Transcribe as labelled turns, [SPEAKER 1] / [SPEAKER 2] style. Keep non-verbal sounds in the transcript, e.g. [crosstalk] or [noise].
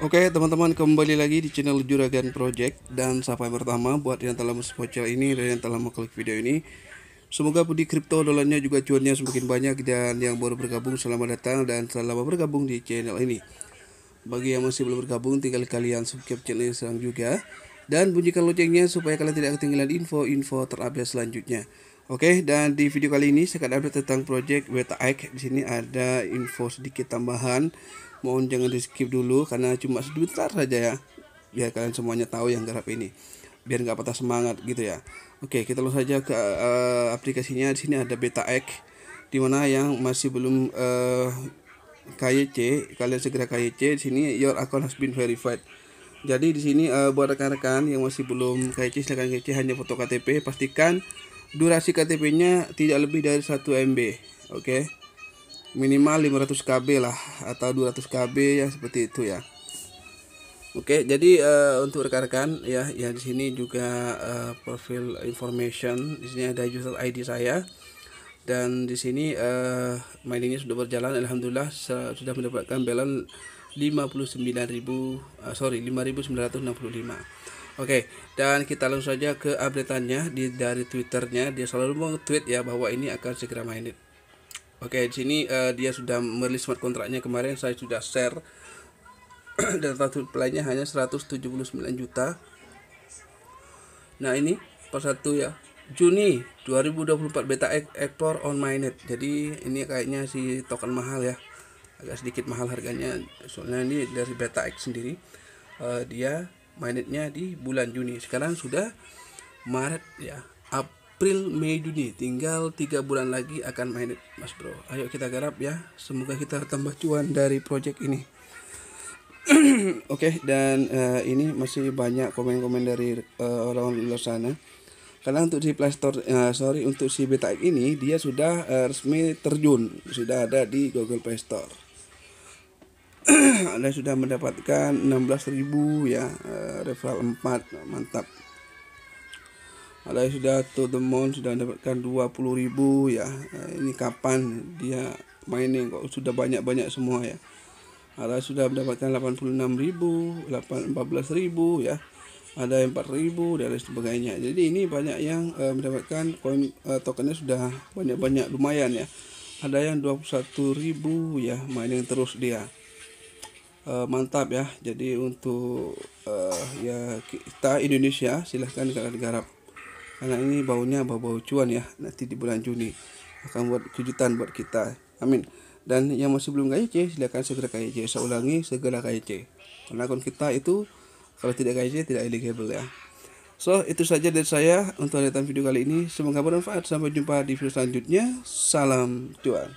[SPEAKER 1] Oke teman-teman kembali lagi di channel Juragan Project. Dan sapa yang pertama buat yang telah masuk channel ini dan yang telah mengklik video ini Semoga budi kripto dolarnya juga cuannya semakin banyak dan yang baru bergabung selamat datang dan selamat bergabung di channel ini. Bagi yang masih belum bergabung tinggal kalian subscribe channel ini sekarang juga Dan bunyikan loncengnya supaya kalian tidak ketinggalan info-info terupdate selanjutnya. Oke, dan di video kali ini saya akan update tentang project Beta X. Di sini ada info sedikit tambahan mohon jangan di skip dulu karena cuma sebentar saja ya. Biar kalian semuanya tahu yang garap ini. Biar nggak patah semangat gitu ya. Oke kita langsung saja ke uh, aplikasinya. Di sini ada beta X di mana yang masih belum uh, eh, KYC kalian segera KYC di sini your account has been verified. Jadi di sini uh, buat rekan-rekan yang masih belum KYC silahkan KYC hanya foto KTP pastikan durasi KTP-nya tidak lebih dari 1 MB oke? okay? Minimal 500 KB lah atau 200 KB ya seperti itu ya Oke, jadi uh, untuk rekan-rekan ya, ya di sini juga uh, profil information, di sini ada user ID saya dan di sini uh, miningnya sudah berjalan, alhamdulillah sudah mendapatkan balance 59.000, uh, sorry 5.965. Oke, dan kita langsung saja ke updateannya di dari twitternya dia selalu mau tweet ya bahwa ini akan segera mainit. Oke, di sini uh, dia sudah merilis smart kontraknya kemarin saya sudah share [clears throat] dan satu playnya hanya 179 juta. Nah, ini per satu ya. Juni 2024 beta ekspor on mainnet. Jadi ini kayaknya si token mahal ya. Agak sedikit mahal harganya. Soalnya ini dari beta X sendiri. Uh, dia mainnetnya di bulan Juni. Sekarang sudah Maret ya. Up April, Mei, Juni tinggal tiga bulan lagi akan main Mas Bro. Ayo kita garap ya. Semoga kita tambah cuan dari project ini. [clears throat] Oke, okay, dan uh, ini masih banyak komen-komen dari uh, orang luar sana. Karena untuk si Play Store, uh, sorry untuk si Beta ini dia sudah uh, resmi terjun, sudah ada di Google Play Store. [clears throat] Anda sudah mendapatkan 16.000 ya, uh, referral 4, mantap yang sudah to the moon sudah mendapatkan 20 ribu ya nah, ini kapan dia mining kok sudah banyak-banyak semua ya. Ada sudah mendapatkan 86 ribu 14 ribu ya. Ada yang 4 ribu dan lain sebagainya. Jadi ini banyak yang uh, mendapatkan koin uh, tokennya sudah banyak-banyak lumayan ya. Ada yang 21 ribu ya mining terus dia. Uh, mantap ya. Jadi untuk uh, ya kita Indonesia silahkan kalian garap karena ini baunya bau-bau cuan ya nanti di bulan Juni akan buat kejutan buat kita. Amin. Dan yang masih belum KYC silakan segera KYC saya ulangi segera KYC karena akun kita itu kalau tidak KYC tidak eligible ya. So itu saja dari saya untuk editan video kali ini. Semoga bermanfaat. Sampai jumpa di video selanjutnya. Salam cuan